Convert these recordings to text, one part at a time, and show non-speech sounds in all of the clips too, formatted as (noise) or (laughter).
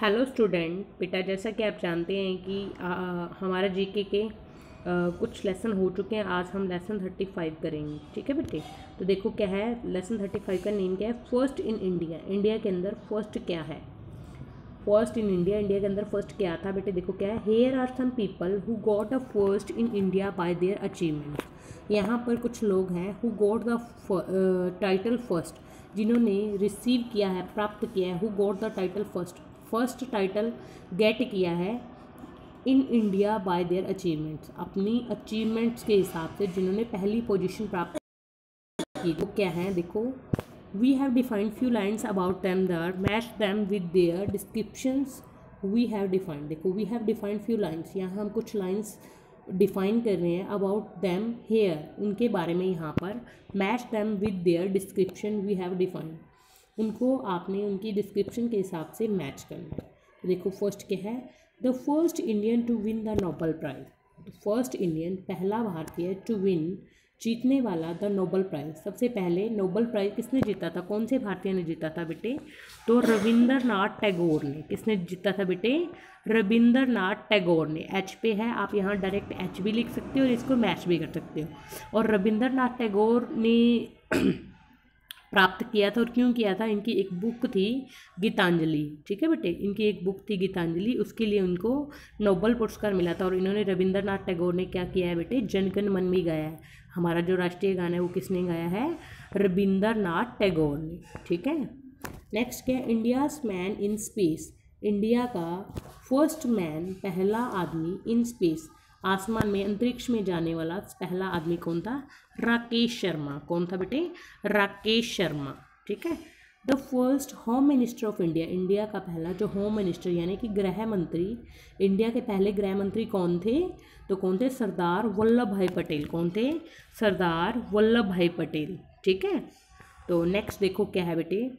Hello student बेटा जैसा कि आप जानते हैं कि आ, हमारा जीके के आ, कुछ लेसन हो चुके हैं आज हम लेसन थर्टी फाइव करेंगे। ठीक है बेटे? तो देखो क्या है लेसन थर्टी फाइव का नेम क्या है? First in India. इंडिया के अंदर फ़र्स्ट क्या है? फ़र्स्ट इन इंडिया इंडिया के अंदर फ़र्स्ट क्या था बेटे? देखो क्या है here are some people who got a first in India by their achievement यहाँ पर कुछ लोग हैं who got the title first जिन्होंने रिसीव किया है प्राप्त किया है who got the title first first title get किया है in India by their achievements. अपनी अचीवमेंट्स के हिसाब से जिन्होंने पहली पोजीशन प्राप्त की, वो क्या है? देखो we have defined few lines about them their match them with their descriptions we have defined देखो we have defined few lines यहाँ हम कुछ लाइन्स डिफाइन कर रहे हैं अबाउट दैम हेयर उनके बारे में यहाँ पर match them with their description we have defined उनको आपने उनकी डिस्क्रिप्शन के हिसाब से मैच करना है। तो देखो फ़र्स्ट क्या है? The first Indian to win the Nobel prize first Indian पहला भारतीय टू विन जीतने वाला द नोबल प्राइज़ सबसे पहले नोबल प्राइज़ किसने जीता था? कौन से भारतीय ने जीता था बेटे? तो रविंद्रनाथ टैगोर ने। किसने जीता था बेटे? रविंद्रनाथ टैगोर ने। एच पे है, आप यहाँ डायरेक्ट एच भी लिख सकते हो और इसको मैच भी कर सकते हो। और रविंद्रनाथ टैगोर ने (clears throat) प्राप्त किया था और क्यों किया था? इनकी एक बुक थी गीतांजलि। ठीक है बेटे? इनकी एक बुक थी गीतांजलि। उसके लिए उनको नोबल पुरस्कार मिला था और इन्होंने रविंद्रनाथ टैगोर ने क्या किया है बेटे? जनगण मन भी गाया है। हमारा जो राष्ट्रीय गाना है वो किसने गाया है? रविंद्रनाथ टैगोर ने। ठीक है? नेक्स्ट क्या India's man in space India का फ़र्स्ट मैन पहला आदमी इन स्पेस आसमान में अंतरिक्ष में जाने वाला पहला आदमी कौन था? राकेश शर्मा। कौन था बेटे? राकेश शर्मा। ठीक है? The first home minister of India. India का पहला जो होम मिनिस्टर यानी कि गृह मंत्री। इंडिया के पहले गृह मंत्री कौन थे? तो कौन थे? सरदार वल्लभ भाई पटेल। कौन थे? सरदार वल्लभ भाई पटेल। ठीक है? तो नेक्स्ट देखो क्या है बेटे?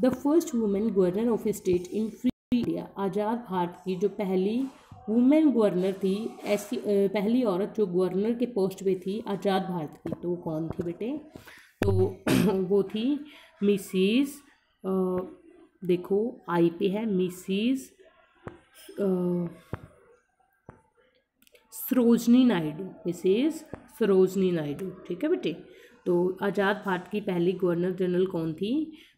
The first women governor of state in free India. आज़ाद भारत की जो पहली वुमेन गवर्नर थी, ऐसी पहली औरत जो गवर्नर के पोस्ट पे थी, आज़ाद भारत की। तो वो कौन थी बेटे? तो (clears throat) वो थी मिसिस देखो, आई पे है, मिसिस सरोजनी नायडू। मिसिस सरोजनी नायडू, ठीक है बेटे? तो आज़ाद भारत की पहली गवर्नर जनरल कौन थी?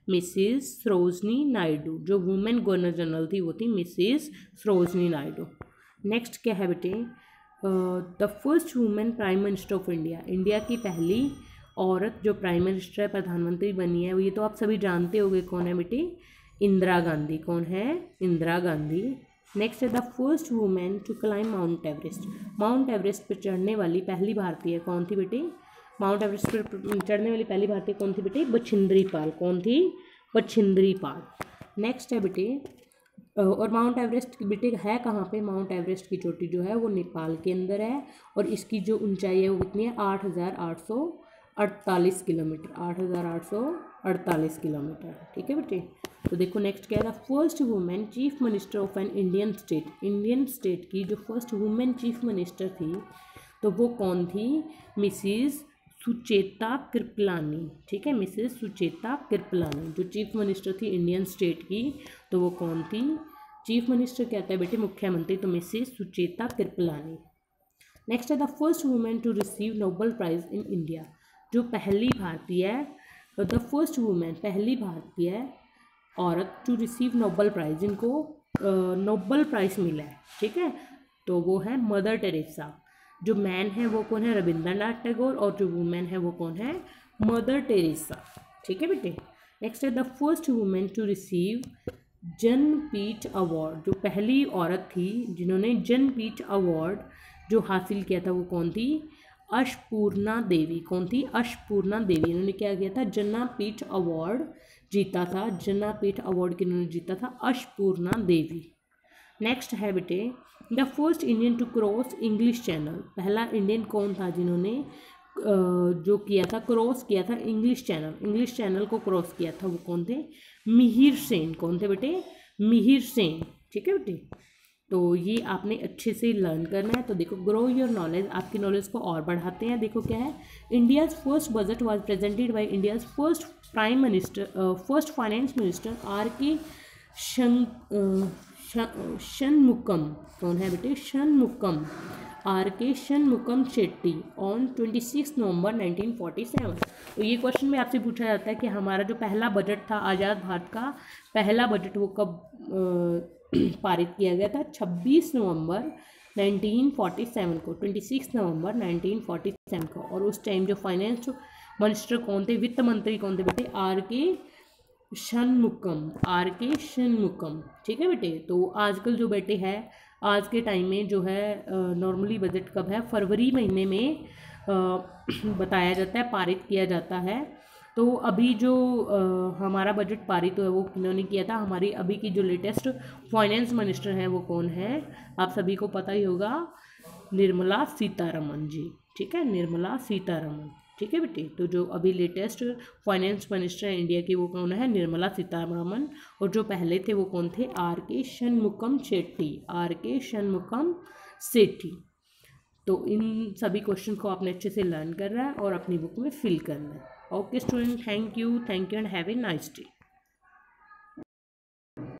मिसिस सरोजनी नायडू। जो वुमेन गवर्नर जनरल थी, वो थी मिसिस सरोजनी नायडू। नेक्स्ट क्या है बेटे? The first women prime minister of India India की पहली औरत जो प्राइम मिनिस्टर है, प्रधानमंत्री बनी है, वो ये तो आप सभी जानते होंगे कौन है बेटी? इंदिरा गांधी। कौन है? इंदिरा गांधी। नेक्स्ट है the first women to climb mount Everest mount Everest पर चढ़ने वाली पहली भारतीय कौन थी बेटी? माउंट एवरेस्ट पर चढ़ने वाली पहली भारतीय कौन थी बेटी? बछिंद्री पाल। कौन थी? बछिंद्री पाल। नेक्स्ट है बेटे और माउंट एवरेस्ट की बेटे है कहाँ पे? माउंट एवरेस्ट की चोटी जो है वो नेपाल के अंदर है और इसकी जो ऊंचाई है वो कितनी है? आठ हज़ार आठ सौ अड़तालीस किलोमीटर, आठ हज़ार आठ सौ अड़तालीस किलोमीटर। ठीक है बेटे? तो देखो नेक्स्ट क्या है first women chief minister of an Indian state Indian state की जो फ़र्स्ट वुमेन चीफ मिनिस्टर थी तो वो कौन थी? मिसिज़ सुचेता कृपलानी ठीक है, मिसेस सुचेता कृपलानी जो चीफ मिनिस्टर थी इंडियन स्टेट की तो वो कौन थी? चीफ मिनिस्टर कहता है बेटे? मुख्यमंत्री तो मिसेस सुचेता कृपलानी नेक्स्ट है the first women to receive Nobel prize in India जो पहली भारतीय द फ़र्स्ट वुमेन पहली भारतीय औरत टू रिसीव नोबल प्राइज़ जिनको नोबल प्राइज़ मिला है, ठीक है? तो वो है मदर टेरेसा जो मैन है वो कौन है? रविंद्रनाथ टैगोर और जो वुमेन है वो कौन है? मदर टेरेसा ठीक है बेटे? नेक्स्ट है the first women to receive Jnanpith award जो पहली औरत थी, जिन्होंने जनपीठ अवार्ड जो हासिल किया था, वो कौन थी? अशपूर्णा देवी। कौन थी? अशपूर्णा देवी। इन्होंने क्या किया था? जन्नापीठ अवार्ड जीता था। जन्नापीठ अवार्ड किन्होंने जीता था? अशपूर्णा देवी। नेक्स्ट है बेटे the first Indian to cross English channel पहला इंडियन कौन था जिन्होंने जो किया था क्रॉस किया था इंग्लिश चैनल इंग्लिश चैनल को क्रॉस किया था वो कौन थे? मिहिर सेन. कौन थे बेटे? मिहिर सेन. ठीक है बेटे? तो ये आपने अच्छे से लर्न करना है। तो देखो ग्रो योर नॉलेज आपकी नॉलेज को और बढ़ाते हैं। देखो क्या है? India's first budget was presented by India's first prime minister first finance minister R K Shan Shanmukham कौन है बेटे? Shanmukham R K Shanmukham Shetty on twenty six November nineteen forty seven तो ये क्वेश्चन में आपसे पूछा जाता है कि हमारा जो पहला बजट था आज़ाद भारत का, पहला बजट वो कब (clears throat) पारित किया गया था? छब्बीस नवंबर 1947 को 26 नवंबर 1947 को। और उस टाइम जो फाइनेंस मिनिस्टर कौन थे? वित्त मंत्री कौन थे बेटे? आर के शनमुकम आर के शनमुकम ठीक है बेटे? तो आजकल जो बेटे है आज के टाइम में जो है नॉर्मली बजट कब है? फरवरी महीने में आ, (clears throat) बताया जाता है पारित किया जाता है। तो अभी जो आ, हमारा बजट पारित हुआ है वो किन्होंने किया था। हमारी अभी की जो लेटेस्ट फाइनेंस मिनिस्टर हैं वो कौन है? आप सभी को पता ही होगा निर्मला सीतारमन जी। ठीक है? निर्मला सीतारमन। ठीक है बेटी? तो जो अभी लेटेस्ट फाइनेंस मिनिस्टर है इंडिया की, वो कौन है? निर्मला सीतारमन और जो पहले थे, वो कौन थे? आर के शनमुखम शेट्टी आर के शनमुखम सेठी तो इन सभी क्वेश्चन को आपने अच्छे से लर्न करना है और अपनी बुक में फिल करना है। Okay student thank you thank you and have a nice day